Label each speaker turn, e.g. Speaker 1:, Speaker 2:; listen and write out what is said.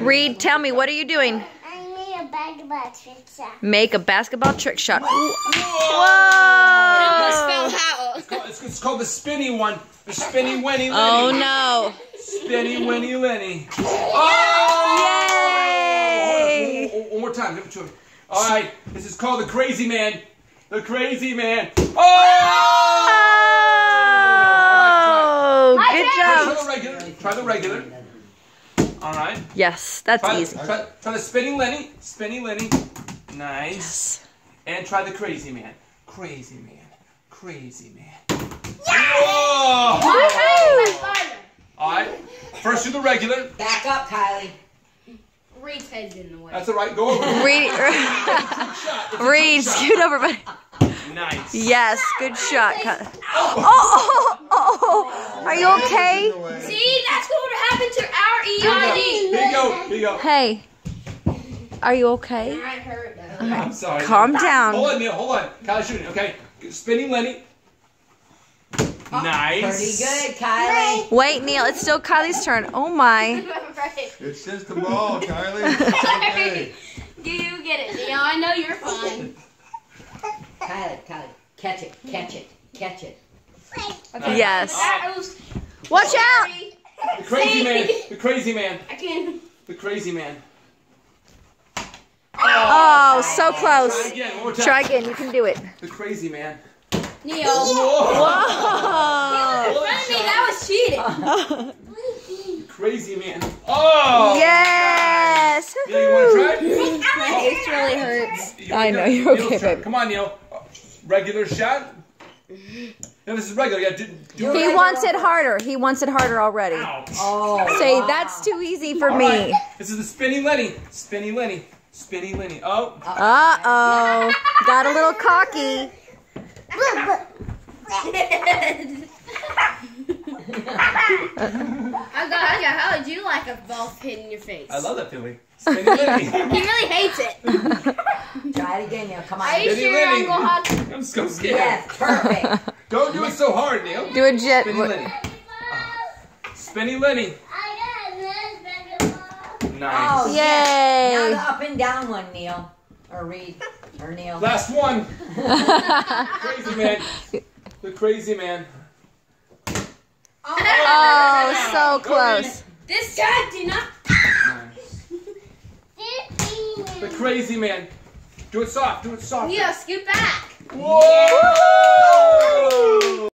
Speaker 1: Reed, tell me, what are you doing?
Speaker 2: I need a bag of pizza.
Speaker 1: Make a basketball trick shot.
Speaker 3: Whoa!
Speaker 1: Whoa!
Speaker 3: It's called, it's, it's called the spinny one. The spinny winny Lenny.
Speaker 1: Oh no!
Speaker 3: Spinny winny Lenny. Oh!
Speaker 1: Yay!
Speaker 3: One, one- one more time. Give it to him. All right. This is called the crazy man. The crazy man. Oh!
Speaker 1: Oh! Good
Speaker 3: Try the regular. Try the regular. All right.
Speaker 1: Yes, that's
Speaker 3: Try,
Speaker 1: easy.
Speaker 3: try, try the spinning Lenny. Spinning Lenny. Nice. And try the crazy man. Crazy man. Crazy man. Whoa! All right. First do the regular.
Speaker 4: Back up, Kylie.
Speaker 5: Reed's head's in the way.
Speaker 3: That's all right. Go over.
Speaker 1: Reed, Reed, scoot over, buddy.
Speaker 3: Nice.
Speaker 1: Yes, good shot. Cut- oh, oh, oh. Are you okay?
Speaker 5: See, that's what would happen to our
Speaker 3: Here you go.
Speaker 5: EID.
Speaker 3: Here you go. Here you go.
Speaker 1: Hey, are you okay?
Speaker 5: Might hurt though.
Speaker 3: I'm sorry.
Speaker 1: Calm
Speaker 3: Hold
Speaker 1: down.
Speaker 3: Hold on, Neil. Hold on. Kyle's shooting. Okay. Spinning Lenny. Oh, nice.
Speaker 4: Pretty good, Kylie.
Speaker 1: Wait, Neil, it's still Kylie's turn. Oh my.
Speaker 5: right.
Speaker 6: It's just a ball, Kylie. It's okay.
Speaker 5: You get it, Neil. I know you're fine.
Speaker 4: Kylie, Kylie. Catch it, catch it, catch it.
Speaker 1: Yes. Watch out!
Speaker 3: The crazy man. The crazy man.
Speaker 5: I can.
Speaker 3: The crazy man.
Speaker 1: Oh, so
Speaker 3: Try
Speaker 1: close.
Speaker 3: again. One more time.
Speaker 1: Try again, you can do it.
Speaker 3: The crazy man.
Speaker 5: Neil.
Speaker 3: Whoa.
Speaker 1: Whoa!
Speaker 5: In front of me, that was cheating.
Speaker 3: The crazy man. Oh.
Speaker 1: Yes!
Speaker 3: Neil, you want to try?
Speaker 5: My face really hurts.
Speaker 1: I know, you're okay, babe.
Speaker 3: Come on, Neil. Regular shot. No, this is regular. Yeah, do, do
Speaker 1: He
Speaker 3: it.
Speaker 1: wants it harder. He wants it harder already.
Speaker 3: Ouch.
Speaker 4: Oh.
Speaker 1: Say,
Speaker 4: wow.
Speaker 1: that's too easy for
Speaker 3: All
Speaker 1: me.
Speaker 3: right. This is the spinny Lenny. Spinny Lenny. Spinny Lenny. Oh.
Speaker 1: Uh oh. Got a little cocky.
Speaker 5: I got, I got. How would you like a ball in your face?
Speaker 3: I love that feeling. Spinny Lenny.
Speaker 5: He really hates it.
Speaker 4: Try it again, Neil. Come on.
Speaker 5: Are you
Speaker 3: Spinny
Speaker 5: sure I'm
Speaker 3: Lenny.
Speaker 5: gonna have
Speaker 3: I'm so scared.
Speaker 4: Yes, perfect.
Speaker 3: Don't do it so hard, Neil.
Speaker 1: Do a jet.
Speaker 3: Spinny Lenny. Ah. Spinny Lenny. Nice.
Speaker 4: Oh, yes. Now the up and down one, Neil. Or Reed. Or Neil.
Speaker 3: Last one. crazy man. The crazy man.
Speaker 1: Oh, so close.
Speaker 5: this guy do not.
Speaker 3: The crazy man. Do it soft. Do it soft.
Speaker 5: Neil, scoot back.
Speaker 3: Whoa!